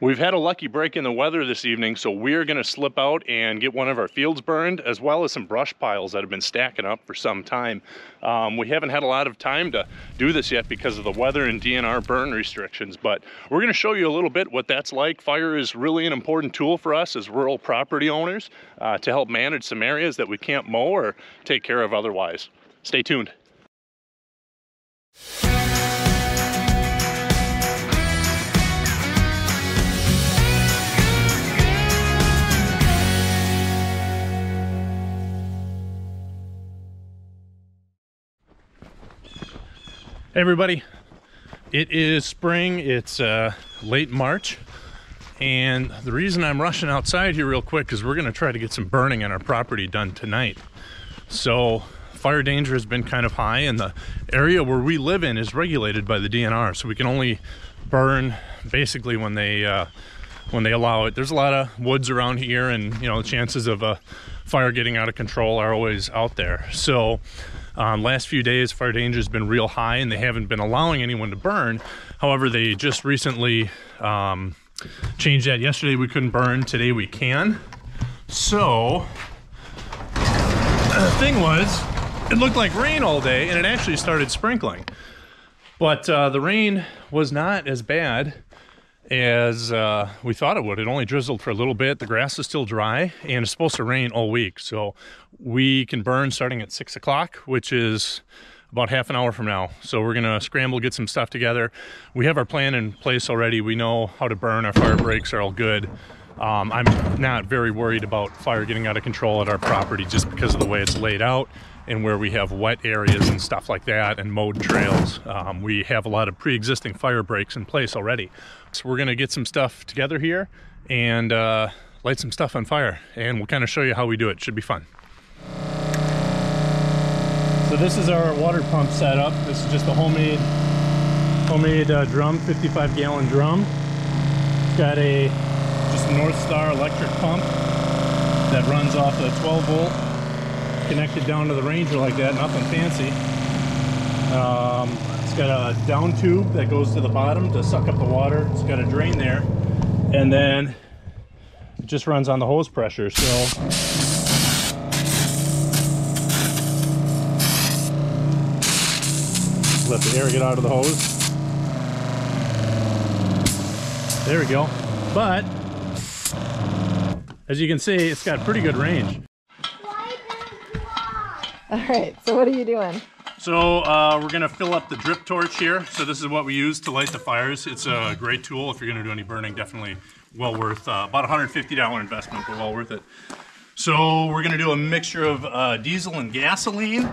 We've had a lucky break in the weather this evening, so we're going to slip out and get one of our fields burned, as well as some brush piles that have been stacking up for some time. Um, we haven't had a lot of time to do this yet because of the weather and DNR burn restrictions, but we're going to show you a little bit what that's like. Fire is really an important tool for us as rural property owners uh, to help manage some areas that we can't mow or take care of otherwise. Stay tuned. Hey everybody, it is spring, it's uh, late March, and the reason I'm rushing outside here real quick is we're gonna try to get some burning on our property done tonight. So fire danger has been kind of high and the area where we live in is regulated by the DNR, so we can only burn basically when they uh, when they allow it. There's a lot of woods around here and you know the chances of a fire getting out of control are always out there. So um, last few days, fire danger has been real high and they haven't been allowing anyone to burn. However, they just recently um, changed that. Yesterday we couldn't burn, today we can. So, the thing was, it looked like rain all day and it actually started sprinkling. But uh, the rain was not as bad as uh, we thought it would. It only drizzled for a little bit. The grass is still dry and it's supposed to rain all week. So we can burn starting at six o'clock, which is about half an hour from now. So we're gonna scramble, get some stuff together. We have our plan in place already. We know how to burn. Our fire breaks are all good. Um, I'm not very worried about fire getting out of control at our property just because of the way it's laid out and where we have wet areas and stuff like that and mowed trails. Um, we have a lot of pre-existing fire breaks in place already. So we're gonna get some stuff together here and uh, light some stuff on fire and we'll kind of show you how we do it. Should be fun. So this is our water pump setup. This is just a homemade homemade uh, drum, 55 gallon drum. It's got a just North Star electric pump that runs off a 12 volt connected down to the Ranger like that, nothing fancy. Um, it's got a down tube that goes to the bottom to suck up the water. It's got a drain there. And then it just runs on the hose pressure. So let the air get out of the hose. There we go. But as you can see, it's got pretty good range. All right, so what are you doing? So uh, we're gonna fill up the drip torch here. So this is what we use to light the fires. It's a great tool if you're gonna do any burning, definitely well worth, uh, about $150 investment, but well worth it. So we're gonna do a mixture of uh, diesel and gasoline.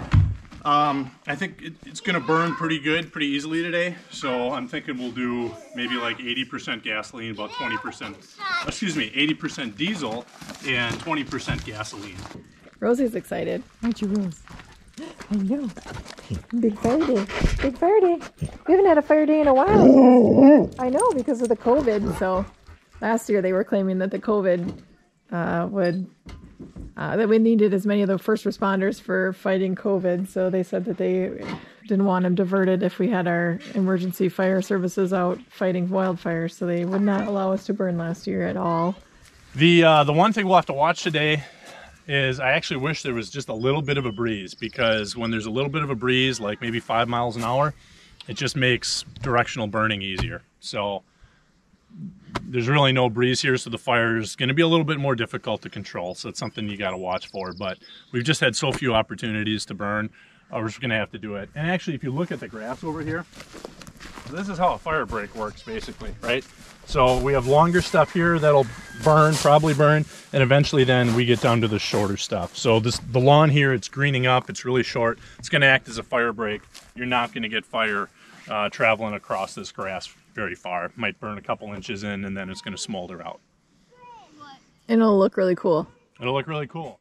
Um, I think it, it's gonna burn pretty good, pretty easily today. So I'm thinking we'll do maybe like 80% gasoline, about 20%, excuse me, 80% diesel and 20% gasoline. Rosie's excited. Aren't you, Rose? I know. Big fire day. Big fire day. We haven't had a fire day in a while. I know because of the COVID. So last year they were claiming that the COVID uh, would uh, that we needed as many of the first responders for fighting COVID. So they said that they didn't want them diverted if we had our emergency fire services out fighting wildfires. So they would not allow us to burn last year at all. The uh, the one thing we'll have to watch today is I actually wish there was just a little bit of a breeze because when there's a little bit of a breeze, like maybe five miles an hour, it just makes directional burning easier. So there's really no breeze here, so the fire is going to be a little bit more difficult to control. So it's something you got to watch for. But we've just had so few opportunities to burn. Uh, we're just going to have to do it. And actually, if you look at the grass over here, this is how a fire break works, basically, right? So we have longer stuff here that'll burn, probably burn, and eventually then we get down to the shorter stuff. So this the lawn here, it's greening up, it's really short. It's gonna act as a fire break. You're not gonna get fire uh, traveling across this grass very far. It might burn a couple inches in and then it's gonna smolder out. It'll look really cool. It'll look really cool.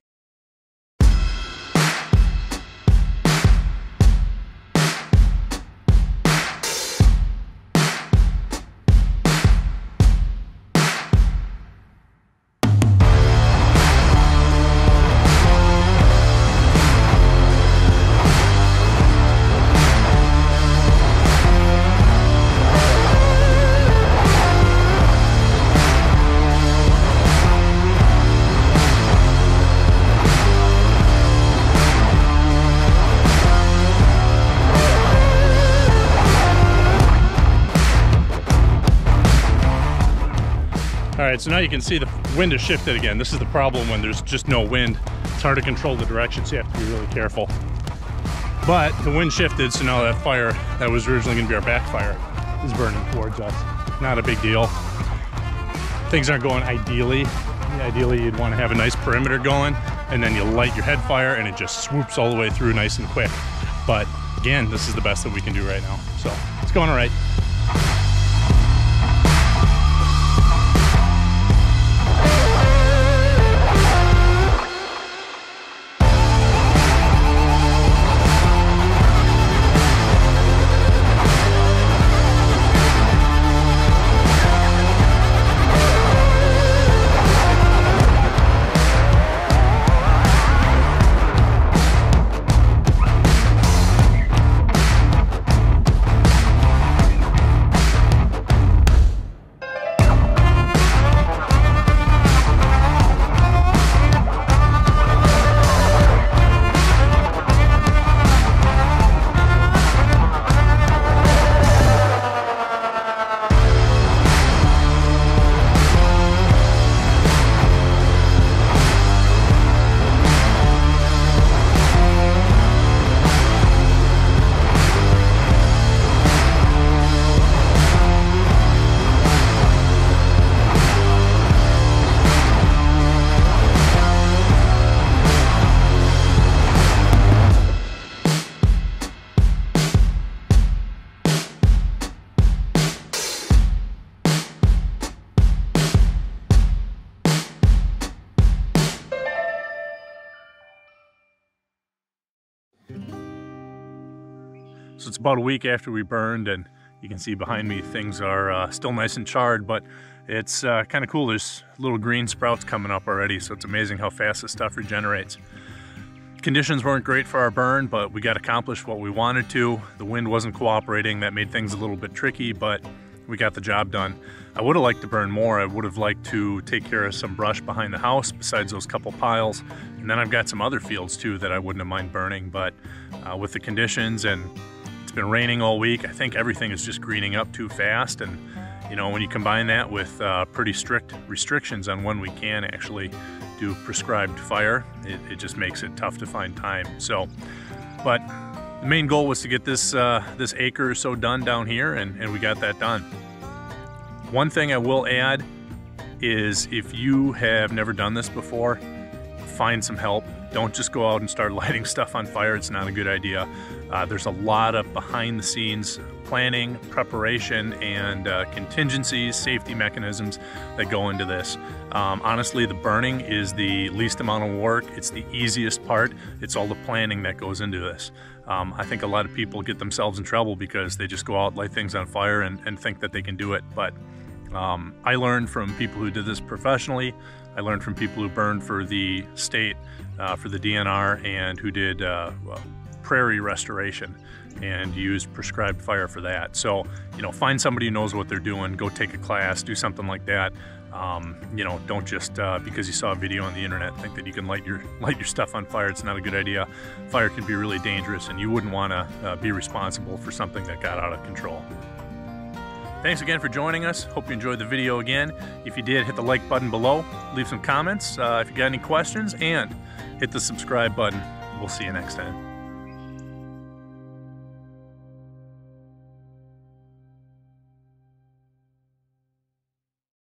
All right, so now you can see the wind has shifted again. This is the problem when there's just no wind. It's hard to control the direction, so you have to be really careful. But the wind shifted, so now that fire that was originally gonna be our backfire is burning towards us. Not a big deal. Things aren't going ideally. Ideally, you'd wanna have a nice perimeter going, and then you light your head fire and it just swoops all the way through nice and quick. But again, this is the best that we can do right now. So it's going all right. About a week after we burned and you can see behind me things are uh, still nice and charred, but it's uh, kind of cool. There's little green sprouts coming up already, so it's amazing how fast this stuff regenerates. Conditions weren't great for our burn, but we got accomplished what we wanted to. The wind wasn't cooperating. That made things a little bit tricky, but we got the job done. I would have liked to burn more. I would have liked to take care of some brush behind the house besides those couple piles. And then I've got some other fields too that I wouldn't have mind burning, but uh, with the conditions and been raining all week. I think everything is just greening up too fast. And, you know, when you combine that with uh, pretty strict restrictions on when we can actually do prescribed fire, it, it, just makes it tough to find time. So, but the main goal was to get this, uh, this acre or so done down here, and, and we got that done. One thing I will add is if you have never done this before, find some help. Don't just go out and start lighting stuff on fire. It's not a good idea. Uh, there's a lot of behind the scenes planning, preparation, and uh, contingencies, safety mechanisms that go into this. Um, honestly, the burning is the least amount of work. It's the easiest part. It's all the planning that goes into this. Um, I think a lot of people get themselves in trouble because they just go out, light things on fire, and, and think that they can do it. But um, I learned from people who did this professionally. I learned from people who burned for the state, uh, for the DNR, and who did uh, prairie restoration and used prescribed fire for that. So, you know, find somebody who knows what they're doing, go take a class, do something like that. Um, you know, don't just uh, because you saw a video on the internet think that you can light your light your stuff on fire. It's not a good idea. Fire can be really dangerous, and you wouldn't want to uh, be responsible for something that got out of control. Thanks again for joining us. Hope you enjoyed the video again. If you did, hit the like button below, leave some comments uh, if you got any questions, and hit the subscribe button. We'll see you next time.